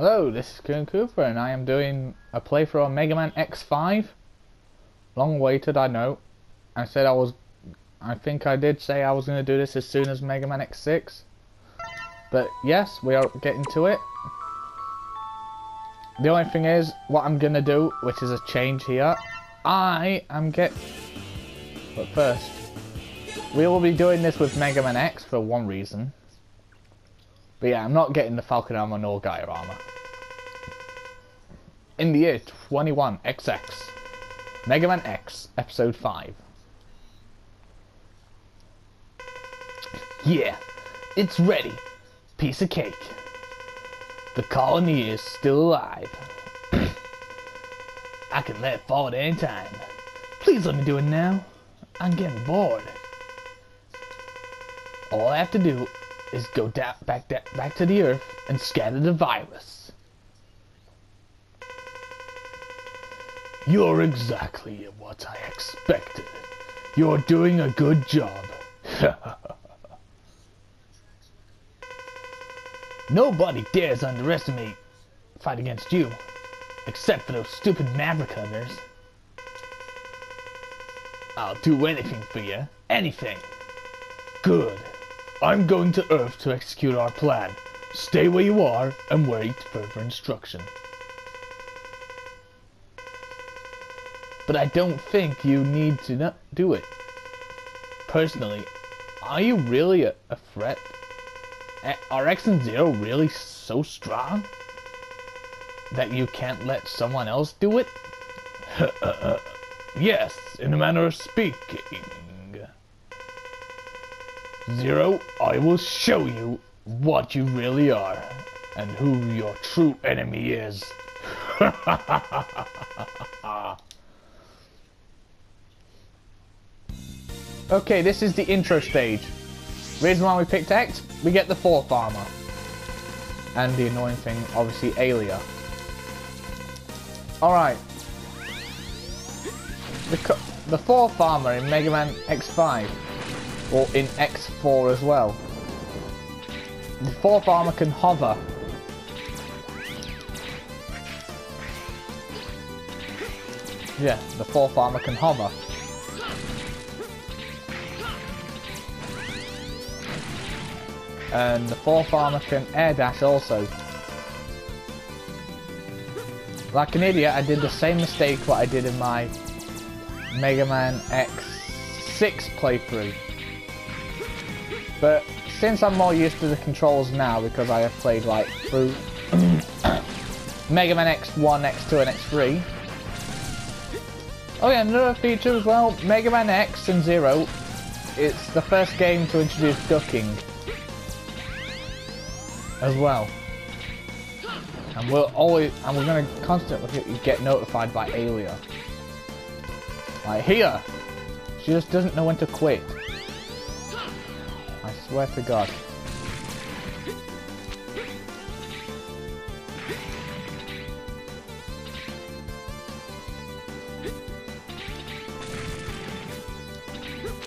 Hello, this is Coon Cooper, and I am doing a playthrough on Mega Man X5. Long waited, I know. I said I was. I think I did say I was going to do this as soon as Mega Man X6. But yes, we are getting to it. The only thing is, what I'm going to do, which is a change here, I am get. But first, we will be doing this with Mega Man X for one reason. But yeah, I'm not getting the Falcon armor nor Gaia armor. In the year 21XX, Mega Man X, Episode 5. Yeah, it's ready. Piece of cake. The colony is still alive. I can let it fall at any time. Please let me do it now. I'm getting bored. All I have to do is go back, back to the Earth and scatter the virus. You're exactly what I expected. You're doing a good job. Nobody dares underestimate fight against you, except for those stupid Maverick hunters. I'll do anything for you. Anything. Good. I'm going to Earth to execute our plan. Stay where you are and wait for further instruction. But I don't think you need to not do it. Personally, are you really a, a threat? Are X and Zero really so strong? That you can't let someone else do it? yes, in a manner of speaking. Zero, I will show you what you really are and who your true enemy is. okay, this is the intro stage. Reason why we picked X, we get the fourth armor. And the annoying thing, obviously, Alia. Alright. The, the fourth armor in Mega Man X5 or in X4 as well. The fourth armor can hover. Yeah, the fourth armor can hover. And the fourth armor can air dash also. Like an idiot, I did the same mistake what I did in my Mega Man X6 playthrough. But since I'm more used to the controls now because I have played like through Mega Man X1, X2 and X3. Oh yeah, another feature as well, Mega Man X and Zero, it's the first game to introduce ducking as well. And we'll always, and we're gonna constantly get notified by Alia. Like here, she just doesn't know when to quit swear to God.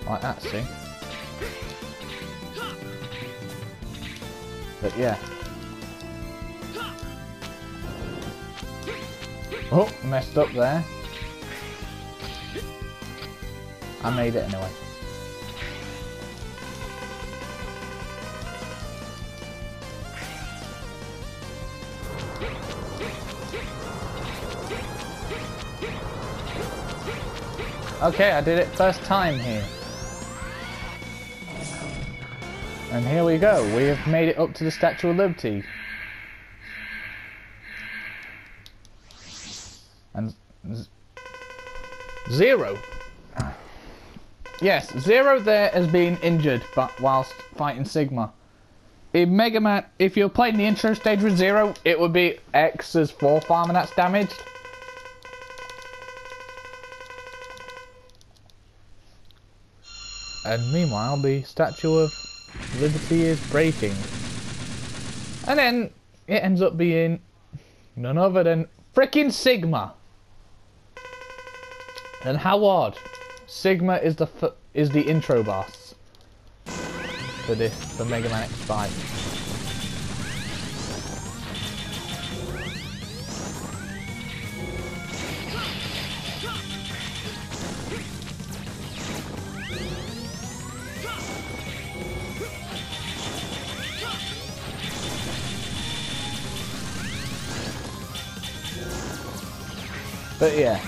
Like that, see? But yeah. Oh, messed up there. I made it anyway. Okay, I did it first time here. And here we go, we have made it up to the Statue of Liberty. And... Zero! Yes, Zero there has been injured but whilst fighting Sigma. In Mega Man, if you're playing the intro stage with Zero, it would be X's fourth armor that's damaged. And meanwhile, the Statue of Liberty is breaking. And then it ends up being none other than freaking Sigma. And how odd! Sigma is the is the intro boss for this for Mega Man X5. But yeah.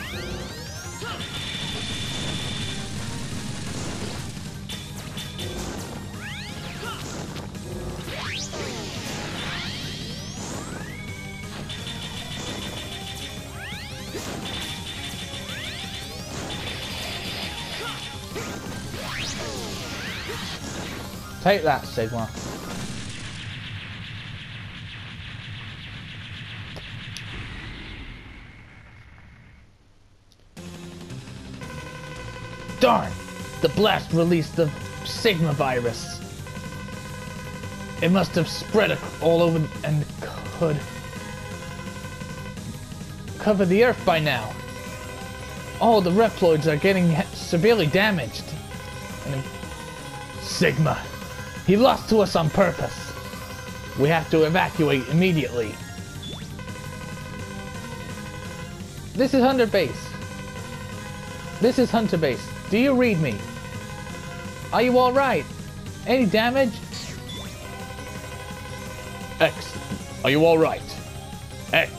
Take that, Sigma. Darn! The blast released the Sigma virus. It must have spread all over and could cover the Earth by now. All the Reploids are getting severely damaged. And Sigma. He lost to us on purpose. We have to evacuate immediately. This is Hunter Base. This is Hunter Base. Do you read me? Are you alright? Any damage? X, are you alright? X.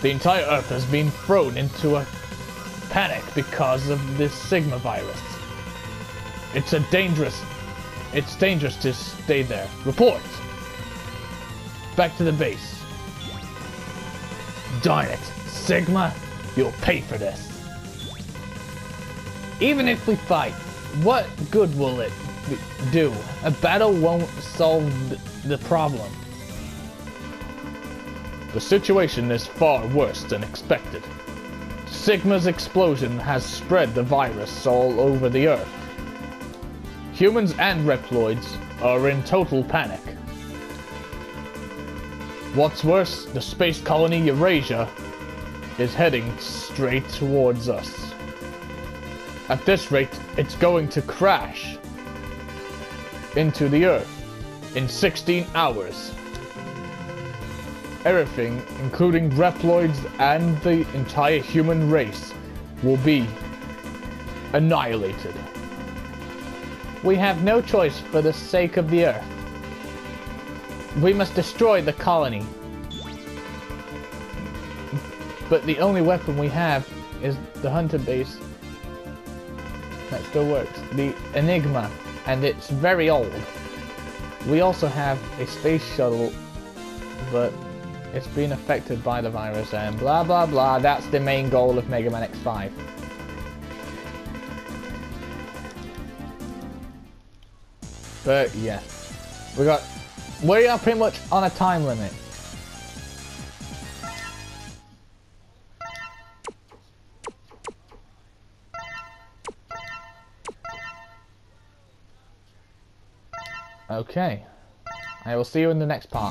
The entire Earth has been thrown into a panic because of this Sigma virus. It's a dangerous... It's dangerous to stay there. Report! Back to the base. Darn it, Sigma, you'll pay for this. Even if we fight, what good will it do? A battle won't solve the problem. The situation is far worse than expected. Sigma's explosion has spread the virus all over the Earth. Humans and Reploids are in total panic. What's worse, the space colony Eurasia is heading straight towards us. At this rate, it's going to crash into the Earth in 16 hours. Everything, including Reploids and the entire human race, will be annihilated. We have no choice for the sake of the Earth. We must destroy the colony. But the only weapon we have is the hunter base that still works. The Enigma, and it's very old. We also have a space shuttle, but it's been affected by the virus and blah blah blah. That's the main goal of Mega Man X5. But yeah, we got, we are pretty much on a time limit. Okay. I will see you in the next part.